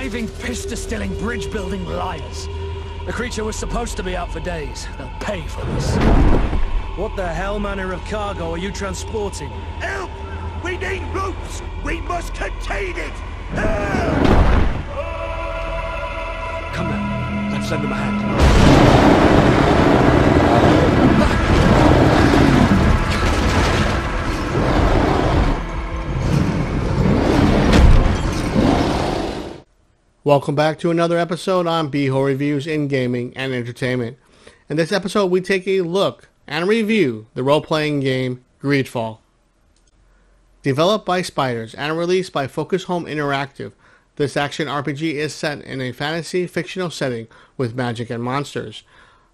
conniving, piss-distilling, bridge-building liars. The creature was supposed to be out for days. They'll pay for this. What the hell manner of cargo are you transporting? Help! We need ropes! We must contain it! Help! Come now, let's lend them a hand. Welcome back to another episode on Beho Reviews in Gaming and Entertainment. In this episode, we take a look and review the role-playing game Greedfall. Developed by Spiders and released by Focus Home Interactive, this action RPG is set in a fantasy fictional setting with magic and monsters.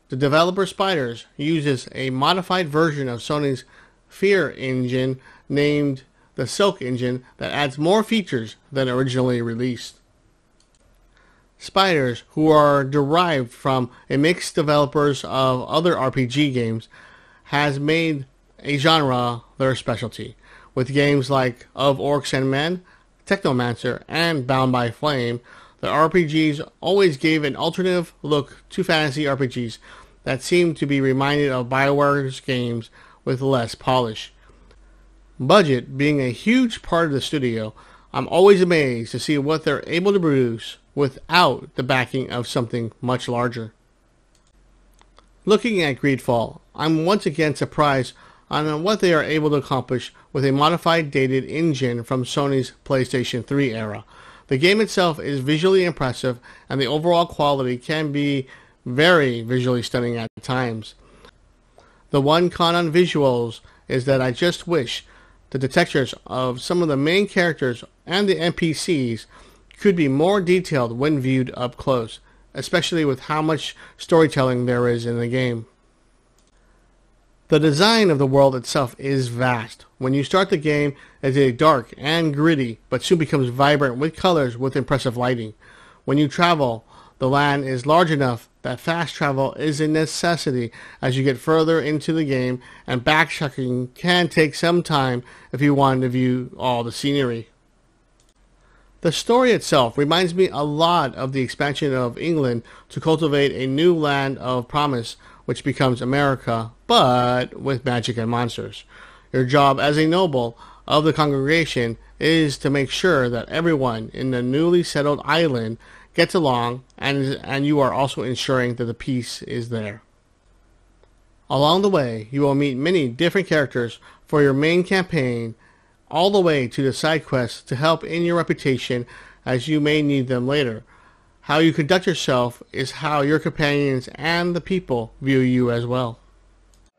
The developer Spiders uses a modified version of Sony's Phyre engine named the Silk engine that adds more features than originally released. Spiders, who are derived from a mixed developers of other RPG games, has made a genre their specialty, with games like Of Orcs and Men, Technomancer, and Bound by Flame. The RPGs always gave an alternative look to fantasy RPGs that seemed to be reminded of Bioware's games with less polish. Budget being a huge part of the studio, I'm always amazed to see what they're able to produce without the backing of something much larger. Looking at Greedfall, I'm once again surprised on what they are able to accomplish with a modified dated engine from Sony's PlayStation 3 era. The game itself is visually impressive and the overall quality can be very visually stunning at times. The one con on visuals is that I just wish the textures of some of the main characters and the NPCs could be more detailed when viewed up close, especially with how much storytelling there is in the game. The design of the world itself is vast. When you start the game, it is dark and gritty, but soon becomes vibrant with colors with impressive lighting. When you travel, the land is large enough that fast travel is a necessity as you get further into the game, and backtracking can take some time if you want to view all the scenery. The story itself reminds me a lot of the expansion of England to cultivate a new land of promise which becomes America, but with magic and monsters. Your job as a noble of the congregation is to make sure that everyone in the newly settled island gets along and and you are also ensuring that the peace is there. Along the way, you will meet many different characters for your main campaign all the way to the side quests to help in your reputation as you may need them later. How you conduct yourself is how your companions and the people view you as well.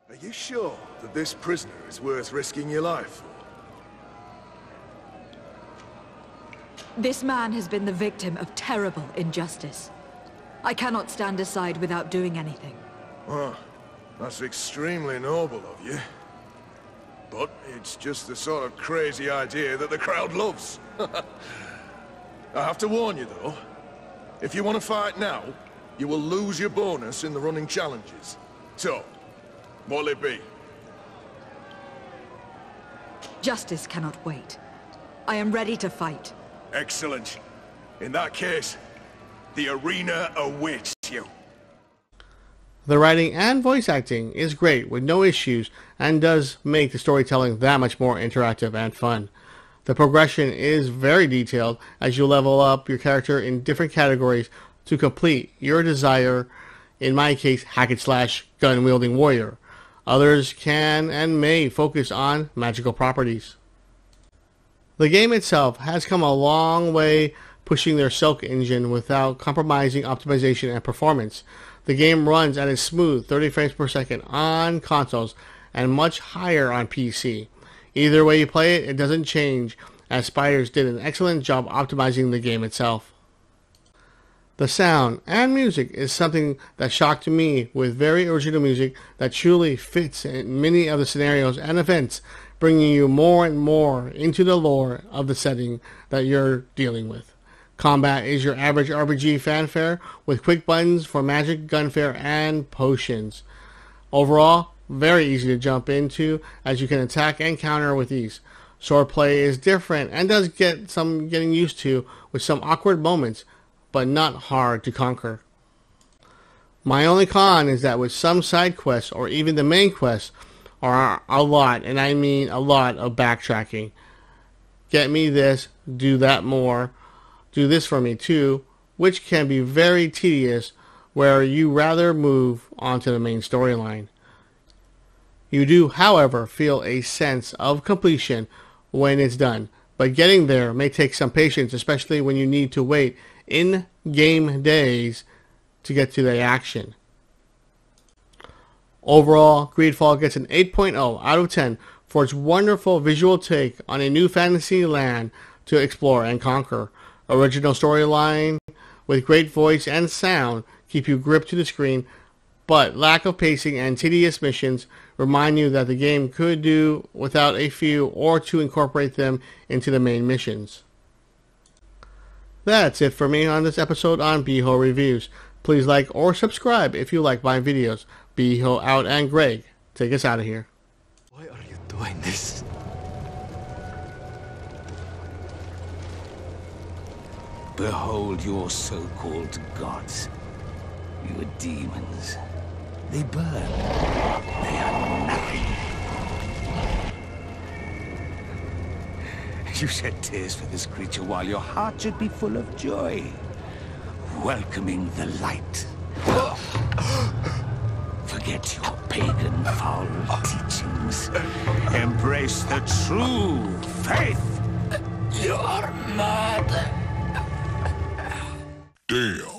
Are you sure that this prisoner is worth risking your life for? This man has been the victim of terrible injustice. I cannot stand aside without doing anything. Well, that's extremely noble of you. But it's just the sort of crazy idea that the crowd loves. I have to warn you, though. If you want to fight now, you will lose your bonus in the running challenges. So, what'll it be? Justice cannot wait. I am ready to fight. Excellent. In that case, the arena awaits you. The writing and voice acting is great with no issues and does make the storytelling that much more interactive and fun. The progression is very detailed as you level up your character in different categories to complete your desire, in my case, hack and slash gun wielding warrior. Others can and may focus on magical properties. The game itself has come a long way pushing their Silk engine without compromising optimization and performance. The game runs at a smooth 30 frames per second on consoles and much higher on PC. Either way you play it, it doesn't change, as Spiders did an excellent job optimizing the game itself. The sound and music is something that shocked me with very original music that truly fits in many of the scenarios and events, bringing you more and more into the lore of the setting that you're dealing with. Combat is your average RPG fanfare with quick buttons for magic, gunfare, and potions. Overall, very easy to jump into as you can attack and counter with ease. Swordplay is different and does get some getting used to with some awkward moments, but not hard to conquer. My only con is that with some side quests or even the main quests are a lot, and I mean a lot of backtracking. Get me this, do that more, do this for me too, which can be very tedious where you rather move on to the main storyline. You do, however, feel a sense of completion when it's done, but getting there may take some patience, especially when you need to wait in game days to get to the action. Overall, Greedfall gets an 8.0 out of 10 for its wonderful visual take on a new fantasy land to explore and conquer. Original storyline with great voice and sound keep you gripped to the screen, but lack of pacing and tedious missions remind you that the game could do without a few or to incorporate them into the main missions. That's it for me on this episode on Beho Reviews. Please like or subscribe if you like my videos. Beho out and Greg, take us out of here. Why are you doing this? Behold your so-called gods. Your demons. They burn. They are nothing. You shed tears for this creature while your heart should be full of joy. Welcoming the light. Forget your pagan foul teachings. Embrace the true faith. You're mad. Damn.